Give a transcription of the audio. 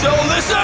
So listen